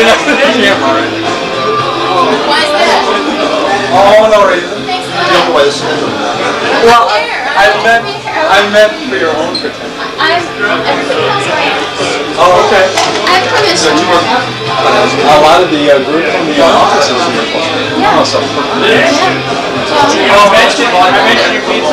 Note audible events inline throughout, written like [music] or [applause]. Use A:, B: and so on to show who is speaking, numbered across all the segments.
A: You're next to the camera.
B: Why is that?
A: Oh, no reason.
B: Thanks a
A: You don't know
B: lot.
A: why this is.
B: Well,
A: I meant, I meant for your own protection.
B: I'm, everybody knows who I.
A: Oh, okay.
B: I have permission.
A: A lot of the uh, group from the uh, offices here.
B: Yeah.
A: Oh, so.
B: Well,
A: Oh, I mentioned, I mentioned your pizza.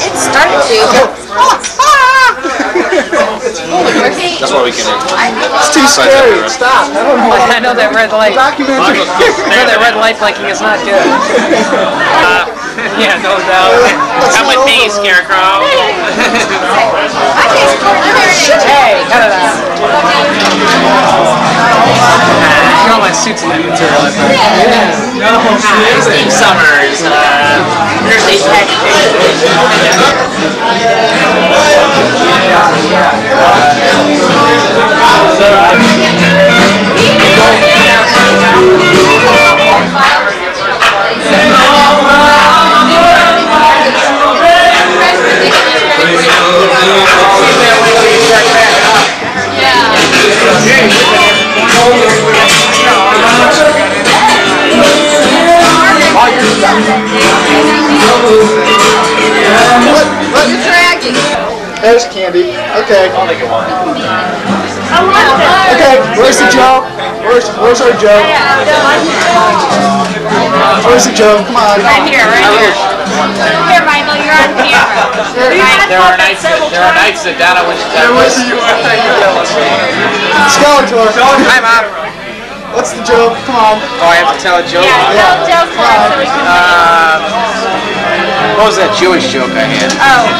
C: It
B: started to.
A: That's why we can. [laughs]
D: It's too scary. Stop. I don't know.
E: I know that red light.
D: Documentary.
E: I know that red light blinking is not good. [laughs] Uh, [laughs] yeah, no doubt.
D: Come with me,
E: Scarecrow. Hey, cut it out. You know my suit's in that material. I think.
D: Steve Summers. Uh, here's a
B: You're
D: There's candy. Okay.
B: Okay.
D: Okay, where's the joke? Where's, where's our joke? Where's the joke? Come on.
C: Right here, right here. Here, Michael, you're on camera.
E: There are nights. That, there are nights that Donna wishes I was. [laughs]
D: Skeletor.
E: Hi, mom.
D: What's the joke? Come on.
E: Oh, I have to tell a joke.
C: Yeah, tell jokes first so we can.
E: Um, what was that Jewish joke I had?
C: Oh,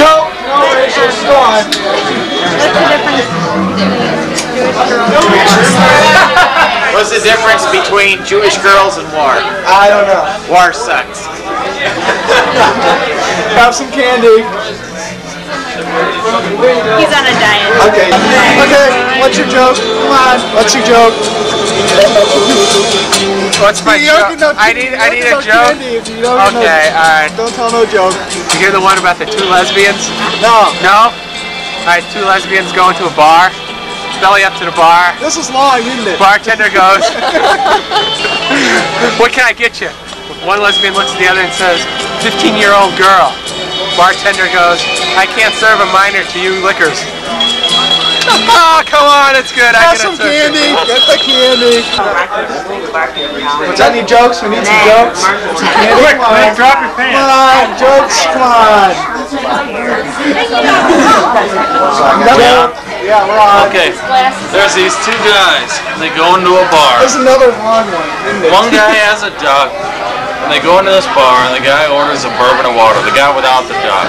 D: No, no, Rachel,
C: what's the difference?
E: What's the difference between Jewish girls and war?
D: I don't know.
E: War sucks. [laughs]
D: Have some candy.
C: He's on a diet.
D: Okay. Okay, what's your joke? Come on. What's your joke?
E: What's my joke? I need. I need a joke.
D: candy if you don't get no-
E: Okay, all right.
D: Don't tell no joke.
E: You hear the one about the two lesbians?
D: No.
E: No? All right, two lesbians go into a bar. Belly up to the bar.
D: This is long, isn't it?
E: Bartender goes, [laughs] "What can I get you?" One lesbian looks at the other and says, "15-year-old girl." Bartender goes, "I can't serve a minor to you liquors." [laughs] oh, come on, it's good. I
D: Have
E: can
D: some candy. Get the candy. Any jokes? We need some jokes.
E: Quick,
D: Come on.
E: drop your
D: Come on, jokes. Come on. Yeah, we're on.
F: Okay, there's these two guys. And they go into a bar.
D: There's another long one.
F: One guy has a duck, and they go into this bar, and the guy orders a bourbon and water. The guy without the duck.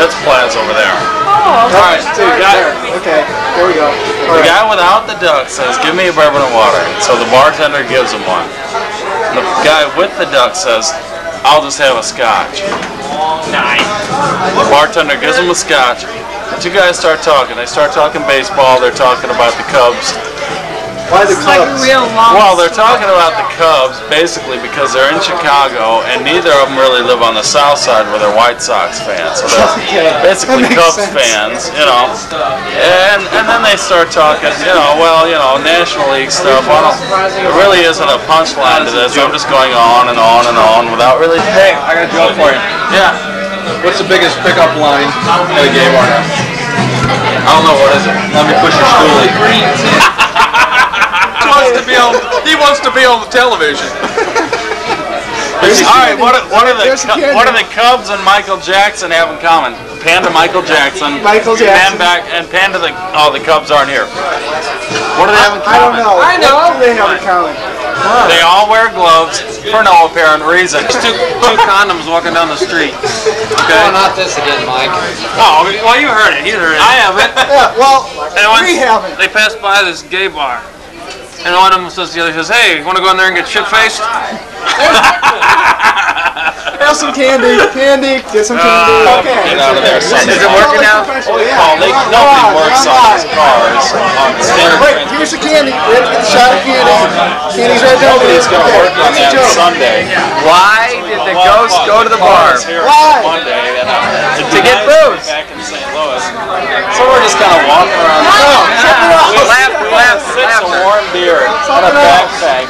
F: That's Plaz over there.
D: Oh,
F: Alright,
D: two,
F: the guy.
D: Okay, there we go.
F: The guy without the duck says, give me a bourbon and water. So the bartender gives him one. The guy with the duck says, I'll just have a scotch.
E: Nice.
F: The bartender gives him a scotch. The two guys start talking. They start talking baseball. They're talking about the Cubs.
D: Why the
C: It's like a real long.
F: Well, they're talking about the Cubs basically because they're in Chicago and neither of them really live on the south side where they're White Sox fans. So they're [laughs] basically Cubs
D: sense.
F: fans, you know. And and then they start talking, you know, well, you know, National League stuff. I don't, there really isn't a punchline to this. I'm just going on and on and on without really.
A: Hey, I got a joke for you.
F: Yeah.
A: What's the biggest pickup line in a gay bar?
F: I don't know what is it.
A: Let me push your stoolie. [laughs] he wants to be on. He wants to be on the television. [laughs]
F: All right, what, do- what, do the,
D: There's a
F: Cu-
D: candy.
F: what do the Cubs and Michael Jackson have in common? Panda Michael Jackson.
D: Michael
F: Pan
D: Jackson.
F: back and Panda the oh the Cubs aren't here. What do they have in common?
D: I don't know.
E: I know.
D: What do they have in common?
F: They all wear gloves for no apparent reason.
E: Two, [laughs] two condoms walking down the street. Okay.
A: Oh, not this again, Mike.
E: Oh, well, you heard it. He heard it.
F: I haven't.
D: Yeah, well,
E: And
D: we haven't.
E: They passed by this gay bar. And one of them says to the other, says, hey, you want to go in there and get shit-faced? [laughs]
D: Have some candy, candy, get some candy.
E: Uh,
D: okay.
F: Get out of there, son.
E: Is it working now?
D: Oh, yeah.
F: Well, they,
D: I'm
F: nobody
D: live,
F: works
D: I'm
F: on
D: live.
F: these cars on
D: Wait,
F: transmission.
D: here's the candy. We have to get the shot of candy. Candy's right down there.
F: Nobody's going to
D: Okay,
F: work on that. Sunday.
E: Why did the ghost go to the bar?
D: Why?
F: Monday
E: To get booze.
F: So we're just kind of walking around.
D: No, something else.
E: Laugh,
F: We
E: laugh,
F: have six of warm beer and a
D: Something else.
F: backpack.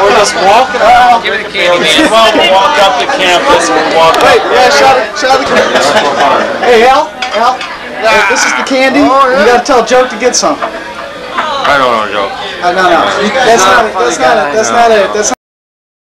F: We're just walking around.
E: Give me the candy, man.
F: well, we walk up to campus. We walk
D: Wait,
F: up.
D: yeah, shot of, shot of candy. Hey, Al, Al, hey, this is the candy. You gotta tell a joke to get some.
E: I don't know, Joe.
D: Uh, no, no, that's not it. That's not it. That's not it. That's